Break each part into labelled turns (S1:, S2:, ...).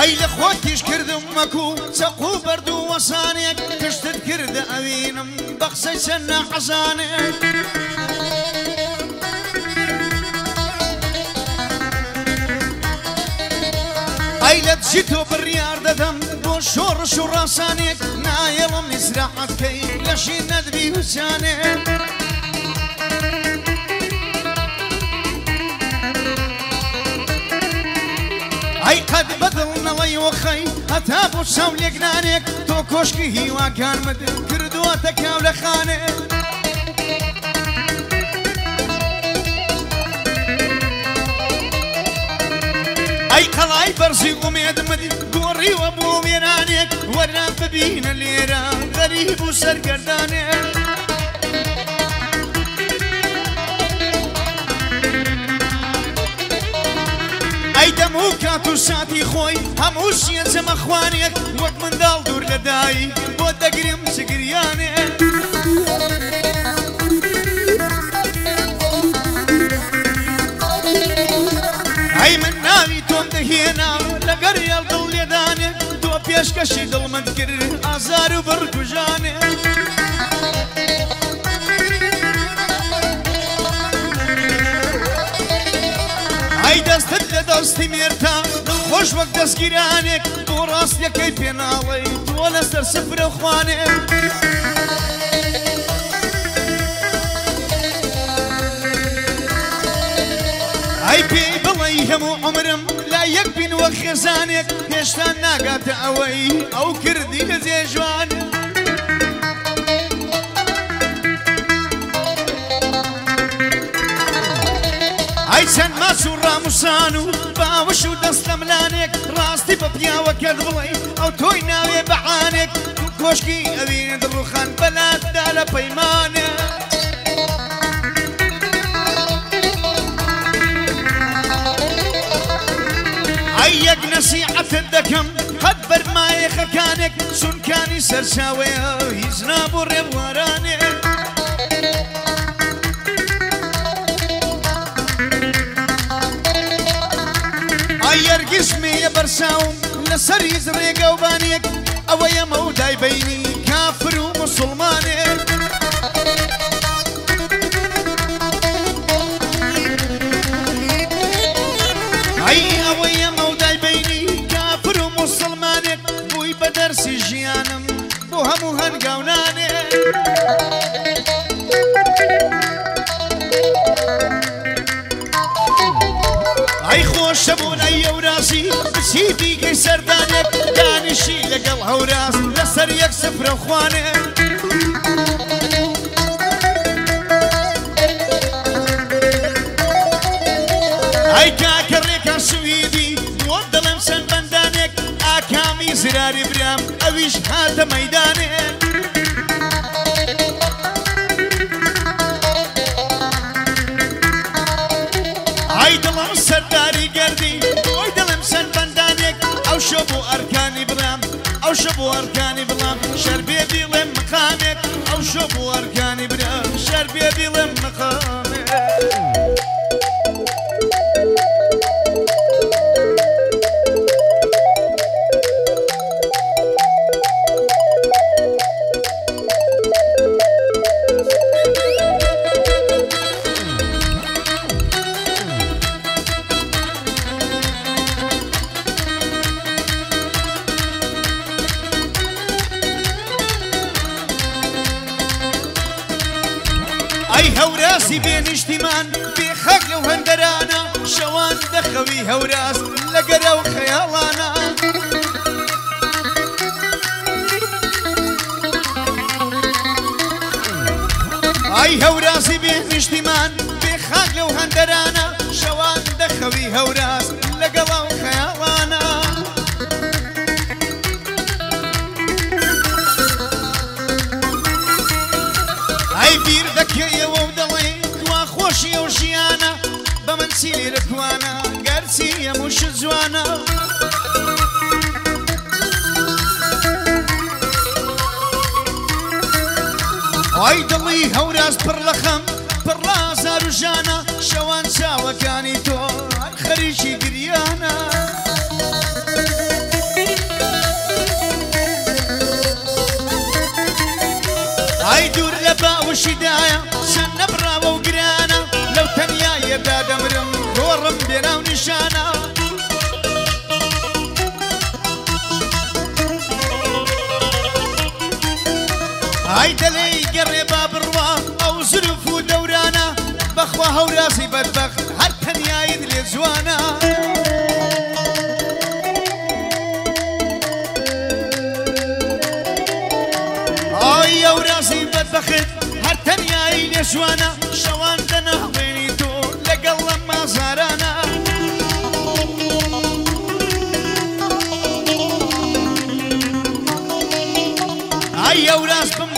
S1: ئەی لە خۆ تیش کردم مەکو چەق و بەرد و وەسانێک تشتت کردە ئەوینم بەخسەی چەند نەحەزانێک. لەت چی تۆ بڕیار دەدەم بۆ شۆڕش و ڕاسانێک نایەڵم میزراحەکەی لەشی نەدبی وچانێ. خەی و خەی هەتا بۆ شەو لێکنانێک تۆ کۆشکی هیواکان مدن کردووە تەکاو لە خانێ ئەی قەڵای بەرزی ئومێد مدی گۆڕیوە بۆ وێرانێک وەرنا ببینە لێرە غەریب و سەرگەردانێک هەموو کات و ساتی خۆی هەموو شیە جەمە خوانێک وەک منداڵ دوور لەدایی بۆ دەگرم چگریانێ ئەی من ناوی تۆم دەهێنا لەگەر یاڵ دڵ لێدانێ تۆ پێشکەشی دڵمەند کرد ئازار و بڕگوژانێ دەستی مێردان خۆش وەک دەستگیرانێک بۆ ڕاستیەکەی پێناڵی تۆ لەسەر سفرە خوانێ ئەی پێی بڵی هەموو عمرم لا یەک بینوە خێزانێک هێشتا ناگاتە ئەوەی ئەو کردی لە جێژوانە چەند ماچ و ڕاموشان و باوەش و دەست لە ملانێک ڕاستی بە پیاوەکەت بڵێ ئەو تۆی ناوێ بەعاانێک کۆشکی ئەوینە دڕوخان بەلاتدا لە پەیمانە. یەک نەسیعەتت دەکەم قەت بەرمایە خەکانێک سونکانی سەرچاوەیە هیچ نابوو ڕێبوارانێک ایر گشتمێە بەرشاوم لەسەر هیچ ڕێگە و بینی کافر و مسلمانێک ای اوی مودای بینی کافر و مسلمانێک بوی بە جیانم ژیانم بۆ هەموو هەنگاونانێک بەشی بچی دیگەی سەردانێک دانیشی لەگەڵ هەوراز لەسەر یەک سفرە خوانێ ئەیکا کە ڕێکا شویدی وە دەڵێم چەند بەندانێک ئاکامی زراری برام ئەویش هاتە مەدانێک شبو أركاني برام أو شبو أركاني برام شربي بيلم مقامك أو شبو أركاني برام شربي بيلم ئەی هەوراسی بێنیشتیمان بێخەک لەو هەندەرانە شەوان دەخەوی هەوراس لەگەرە و خەیاڵانە ئای هەوراسی بێنیشتیمان بێخاک لەو هەندەرانە شەوان دەخەوی هەوراس لەگەڵاو بەخشی و ژیانە بە من سیرکوانە گەرسی هەمووش جوانە ئای دڵی هەوراز پڕ لەخەم پڕازار و ژانە ئای دەلێ گەڕێ با بڕوا ئەو زرف و دەورانە بەخوا هەوراسی بەدبەخت هەر تەنیایت لێ جوانە ئای ئەوراسی بەدبەخت هەر تەنیایی لێ جوانە شەوان دەناڵێنی تۆ لەگەڵ لە مازارە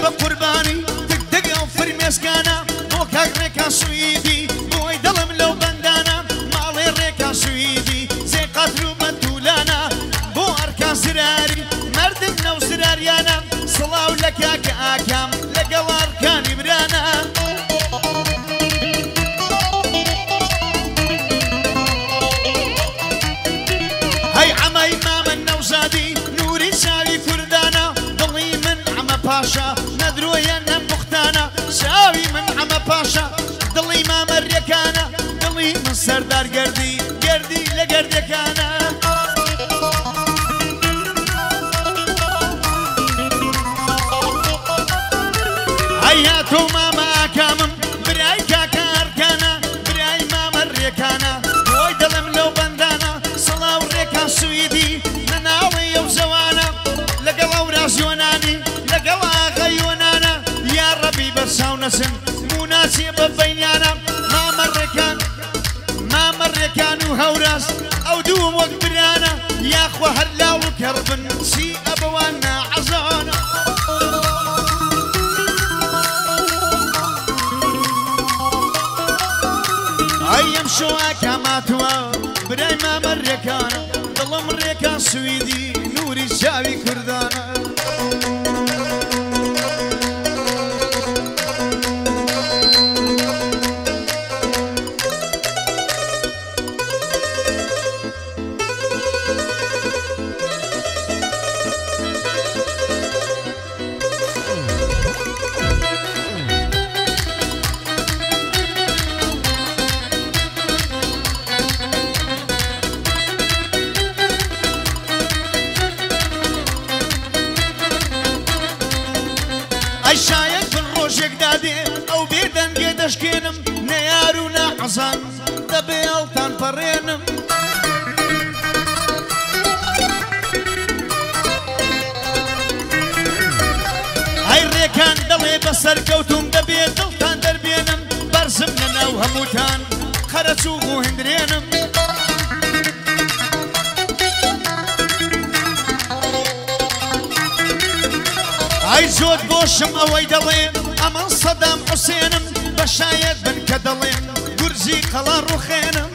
S1: بە قوربانی تک دەگە و فرمێسکانە بۆ کاک ڕێکا سوئیدی بۆی دڵم لەو بەندانە ماڵێ ڕێکا سوئیدی زێ قاتر و مەتولانە بۆ ئەرکان زراری مردم نەو زراریانە سڵاو لە کاکە ئاکام لەگەڵ ئارکانی درویان انا مختانا شاوی من ئەمە پاشە دڵی مريكانا دڵی من سەردار گردی گردی لە گردەکانە ئەیا تۆ مامە نسم مناسب بينانا ما مر كان ما مر كان وهوراس او دوم وقت برانا يا اخو هلا وكرب سي ابوانا عزانا ايام شواك ما توا براي ما مر كان ظلم ريكا سويدي نوري شاوي كرد ئەی شایەت من ڕۆژێک دادێ ئەو بێدەنگێ دەشکێنم نەیار و نەحەزان دەبێ ئەڵتان پەڕێنم ئەی ڕێکان دەڵێ بەسەر کەوتم دەبێت دڵتان دەربێنم بەرزم لەناو هەمووتان خەرەچوو بۆ هندرێنم چۆت بۆشم ئەوەی دەڵێ ئەمە سەدام حوسێنم بە شاید بن کە دەڵێ گورزی قەڵا ڕوخێنم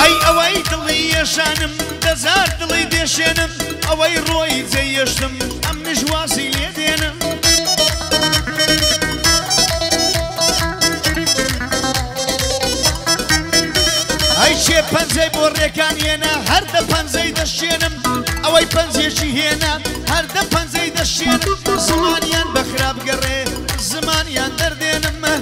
S1: ئەی ئەوەی دڵی یەشانم دەزار دڵی دێشێنم ئەوەی ڕۆی جێیەشتم ئەم نژوازی تۆڕێکان هێنا هەردە پەنجەی دەشێنم ئەوەی پەنجێکی هێنا هەردە پەنجەی دەشێن زمانیان بەخراپگەڕێ زمانیان دەردێنمە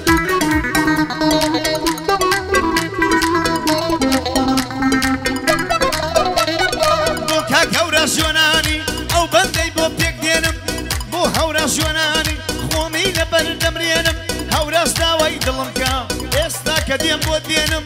S1: بۆ کاکەورە ژۆنانی ئەو بەندەی بۆ پێک دێنم بۆ هەورە ژۆنانی خۆمی لەبەر دەمرێنم هەوراستاوای دڵم کا ئێستا کە دێم بۆ دێنم.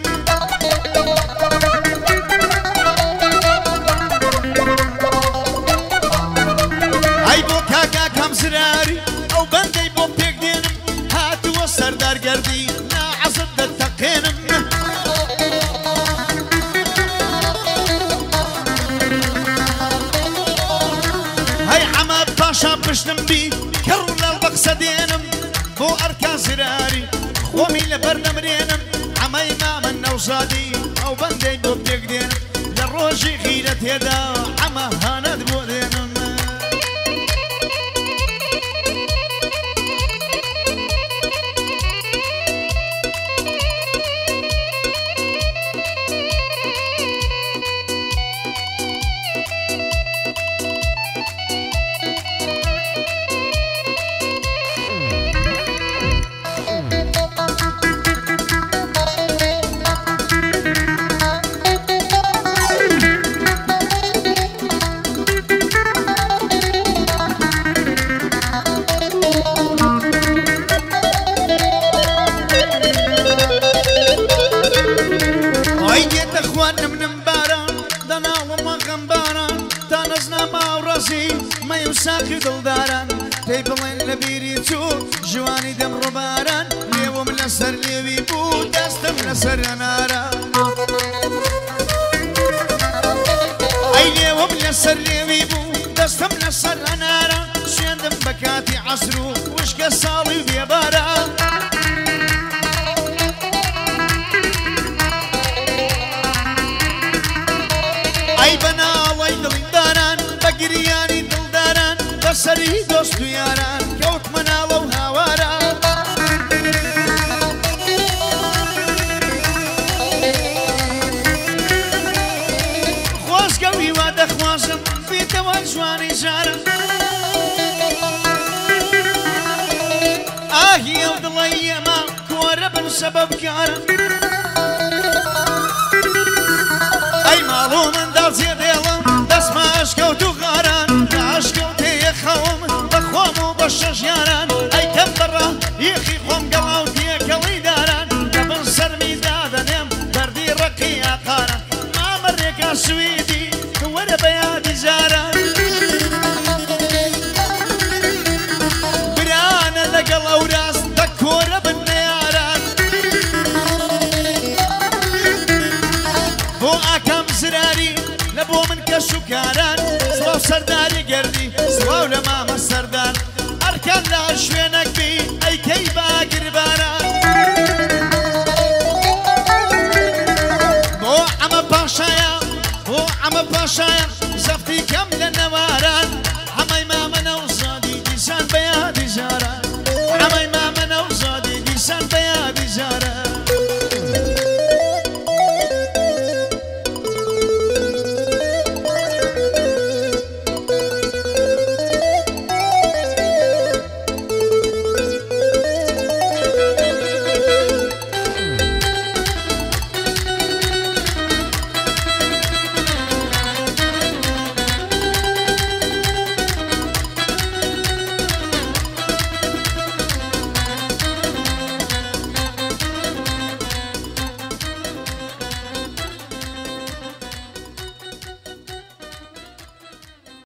S1: سەردە برێنم باران پێی بڵێن لە بیری چوو جوانی دەم ڕووباران لێوم لەسەر لێوی بوو دەستم لەسەر ئەنارە ئەی لێوم لەسەر لێوی بوو دەستم لەسەر ئەنارە شوێندم بە کاتی عسر و وشکە ساڵی بێباران. سەری دۆست و یاران کەوت مناڵە و هاوارە خۆزگەوی وا دەخوازم بێتەوە جوانی جارم آهی او دڵی ئێمە کۆرە بن کارم ای ئەی ماڵۆ منداڵ خۆشە ژیانان ئەیکەم بڕە یخی خۆم گەڵا و دیەکەڵی داران من سەرمی دادەنێم دەردی ڕقی ئاقارە مامەڕێکا سویدی وەرە بەیادی جاران باشە زەفتی کەم لە